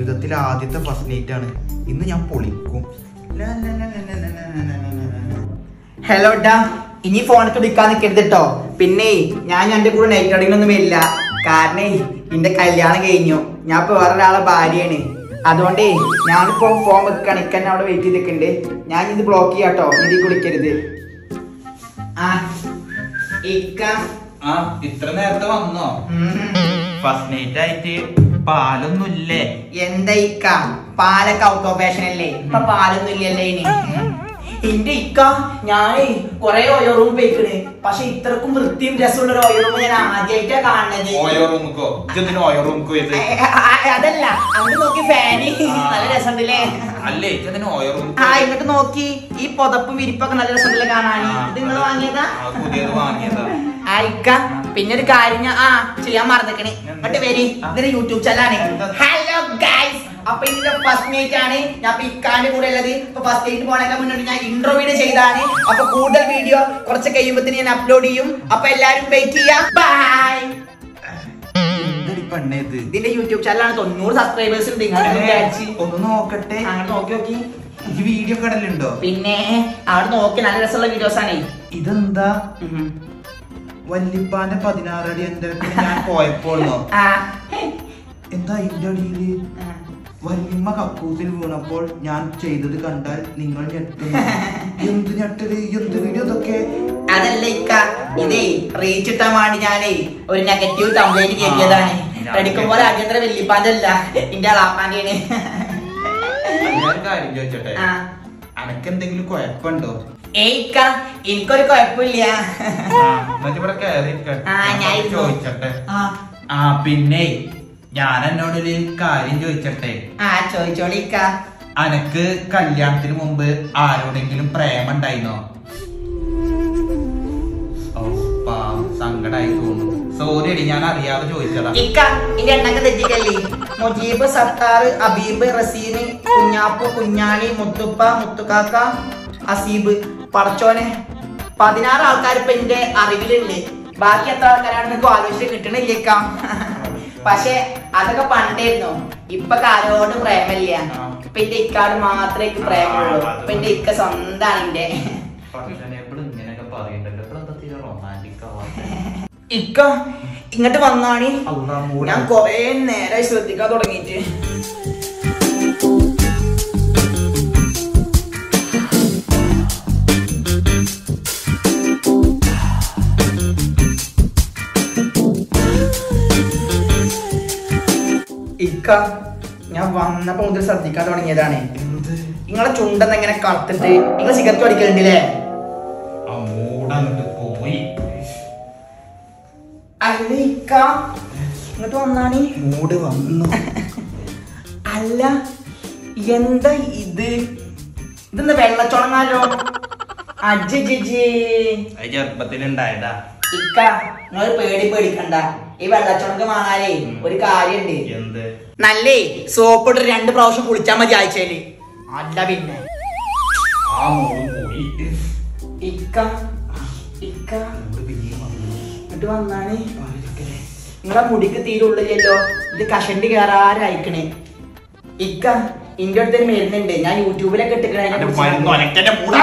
ജീവിതത്തിലെ ആദ്യത്തെ first night ആണ് ഇന്ന് ഞാൻ പൊളിക്കും ഹലോ ഡാ ഇനി ഫോണിൽ തുടിക്കാൻ നിൽക്കരുത് കേട്ടോ പിന്നെ ഞാൻ എന്റെ കൂടെ നൈറ്റ് റൈഡിങ്ങിനൊന്നും വരില്ല കാരണം എന്റെ കല്യാണം കഴിഞ്ഞു ഞാൻ ഇപ്പൊ വേറൊരാളെ ഭാര്യയാണ് അതുകൊണ്ടേ ഞാനിപ്പോ ഫോൺ വെക്കാണ് ഇക്കന്നെ അവിടെ വെയിറ്റ് ചെയ്ത് നിൽക്കുന്നുണ്ട് ഞാൻ ഇത് ബ്ലോക്ക് ചെയ്യാട്ടോ ഇനി കുളിക്കരുത് ആ ഇക്ക ആ ഇത്ര നേരത്തെ വന്നോ ഫസ്റ്റ് നൈറ്റ് ആയിട്ട് പാലൊന്നും ഇല്ലേ എന്താ ഇക്ക? പാലൊക്കെ ഔട്ട് ഓഫ് ഫാഷൻ അല്ലേ? ഇപ്പൊ പാലൊന്നും ഇല്ലല്ലേ ഇനി? എന്റെ ഇക്ക ഞാനേ കൊറേ ഓയോ റൂം പോയിക്കണ്. പക്ഷെ ഇത്രക്കും വൃത്തിയും രസമുള്ള ഒരു ഓയോ റൂം ഞാൻ ആദ്യമായിട്ടാ കാണുന്നത്. ഓയോ റൂമുക്കോ ഇതെന്തിനു ഓയോ റൂമുക്കോ ഇത്? അതല്ല. അങ്ങോട്ട് നോക്കി ഫാന്. നല്ല രസമുണ്ടല്ലേ? അല്ലേ ഇതെന്തിനു ഓയോ റൂം ആ ഇങ്ങോട്ട് നോക്കി. ഈ പുതപ്പും വിരിപ്പൊക്കെ നല്ല രസമുണ്ടല്ലേ കാണാൻ? ഇത് നിങ്ങൾ വാങ്ങിയതാ? പുതിയത് വാങ്ങിയതാ. ആ ഇക്ക. പിന്നെ ഒരു കാര്യം ഞാൻ ആ ചെയ്യാൻ മറന്നിക്കണേ. എന്നിട്ട് വരി. ഇതൊരു യൂട്യൂബ് ചാനലാണ് ഹലോ ഗൈസ് അപ്പൊ ഇതിന്റെ ഫസ്റ്റ് നൈറ്റ് ആണ്. ഞാൻ ഇപ്പൊ ഇക്കാന്റെ കൂടെ ഉള്ളത്. ഇപ്പൊ ഫസ്റ്റ് നൈറ്റ് പോണേക്കാൻ മുന്നോട്ട് ഞാൻ ഇൻട്രോ വീഡിയോ ചെയ്താണ്. അപ്പൊ കൂടുതൽ വീഡിയോ കുറച്ച് കഴിയുമ്പത്തിന് ഞാൻ അപ്ലോഡ് ചെയ്യും. അപ്പൊ എല്ലാരും വെയിറ്റ് ചെയ്യാം. ബൈ ഇതിന്റെ യൂട്യൂബ് ചാനലാണ് തൊണ്ണൂറ് സബ്സ്ക്രൈബേഴ്സ് ഉണ്ട്. ഒന്ന് നോക്കട്ടെ. അങ്ങനെ നോക്കി നോക്കി. ഈ വീഡിയോ കടലുണ്ടോ? പിന്നെ അവിടെ നോക്കി. നല്ല രസമുള്ള വീഡിയോസ് ആണ്. ഇതെന്താ? വല്ലിപ്പാന്റെ പതിനാറടി എന്തൊക്കെ ഞാൻ പോയപ്പോഴോ? ആ. എന്താ ഇന്റെ അടിയിൽ? വല്യമ്മ കക്കൂസിൽ വീണപ്പോൾ ഞാൻ ചെയ്തത് കണ്ടാൽ നിങ്ങൾ ഞെട്ടി. എന്ത് ഞെട്ടൽ? എന്ത് വീഡിയോ ഇതൊക്കെ? അതല്ല ഇക്ക. ഇതേ റീച്ച് ഇട്ടാൻ വേണ്ടി ഞാനേ ഒരു നെഗറ്റീവ് കംപ്ലൈന്റ് കേട്ടിയതാണ് എടുക്കുമ്പോൾ അടിയന്തര വല്യപ്പാന്റെ അല്ല. എന്റെ അളാപ്പാന്റെയാണ്. ഞാനൊരു കാര്യം ചോദിച്ചോട്ടെ? ആ. അനക്ക് എന്തെങ്കിലും കുഴപ്പമുണ്ടോ എനിക്കൊരു കുഴപ്പമില്ല. ഇവിടെ കയറി ഇരിക്കട്ടെ. ആ, ഞാൻ ഞാൻ എന്നോട് ഒരു പിന്നെ ഞാൻ എന്നോടൊരു കാര്യം ചോദിച്ചട്ടെ? ആ ചോദിച്ചോളിക്ക. അനക്ക് കല്യാണത്തിന് മുമ്പ് ആരോടെങ്കിലും പ്രേമം ഉണ്ടായിരുന്നോ സങ്കടായി തോന്നുന്നു. സോറി അടി ഞാൻ അറിയാതെ ചോദിച്ചടാ ഇക്ക ഇന്റെ എണ്ണക്ക് തെറ്റിക്കല്ലേ? മുജീബ് സത്താർ അബീബ് റസീന് കുഞ്ഞാപ്പു കുഞ്ഞാണി മുത്തുപ്പ മുത്തുക്കാക്ക അസീബ്. പടച്ചോനെ പതിനാറ് ആൾക്കാർ ഇപ്പൊ എന്റെ അറിവിലുണ്ട് ബാക്കി എത്ര ആൾക്കാരാണ് നിങ്ങൾക്ക് ആലോചിച്ച് കിട്ടണില്ലേക്ക? പക്ഷെ അതൊക്കെ പണ്ടായിരുന്നു. ഇപ്പൊ കാരോട് പ്രേമില്ല. ഇപ്പൊ എന്റെ ഇക്കാട് മാത്രമേ എനിക്ക് പ്രേമുള്ളൂ ഇപ്പൊ എന്റെ ഇക്ക സ്വന്തമാണ് എന്റെ ഇക്ക ഇങ്ങോട്ട് വന്നാണി. ഞാൻ കൊറേ നേരമായി ശ്രദ്ധിക്കാൻ തുടങ്ങിയിട്ട് ഇക്ക ഞാൻ വന്നപ്പോ മുതൽ ശ്രദ്ധിക്കാൻ തുടങ്ങിയതാണ്. നിങ്ങളെ ചുണ്ടെന്ന് എങ്ങനെ കറുത്തിട്ട്? നിങ്ങൾ സിഗരറ്റ് അടിക്കലുണ്ടല്ലേ ഇക്ക ഇങ്ങോട്ട് വന്നാണി? മൂട് വന്നു. അല്ല എന്താ ഇത്? ഇതെന്താ വെള്ളച്ചുണങ്ങാലോ? ചെറുപ്പത്തിലുണ്ടായതാ ഇക്ക നിങ്ങൾ പേടി പേടിക്കണ്ട. ഈ വെള്ളച്ചുണക്ക് വാങ്ങാനേ ഒരു കാര്യണ്ട്. എന്ത്? നല്ലേ സോപ്പ് ഇട്ട് രണ്ട് പ്രാവശ്യം കുളിച്ചാ മതി ആഴ്ചയിൽ. അല്ല പിന്നെ. ആ മൂട് പോയി ഇക്ക ഇക്ക. ഇങ്ങോട്ട് വന്നാണ്? നിങ്ങളെ മുടിക്ക് തീരെ ഉള്ളില്ലല്ലോ. ഇത് കഷണ്ടി കയറാരയക്കണേ ഇക്ക ഇന്റെ അടുത്ത് ഒരു മരുന്നുണ്ട്. ഞാൻ യൂട്യൂബിലൊക്കെ ഇട്ടിക്കണേ മൂടാ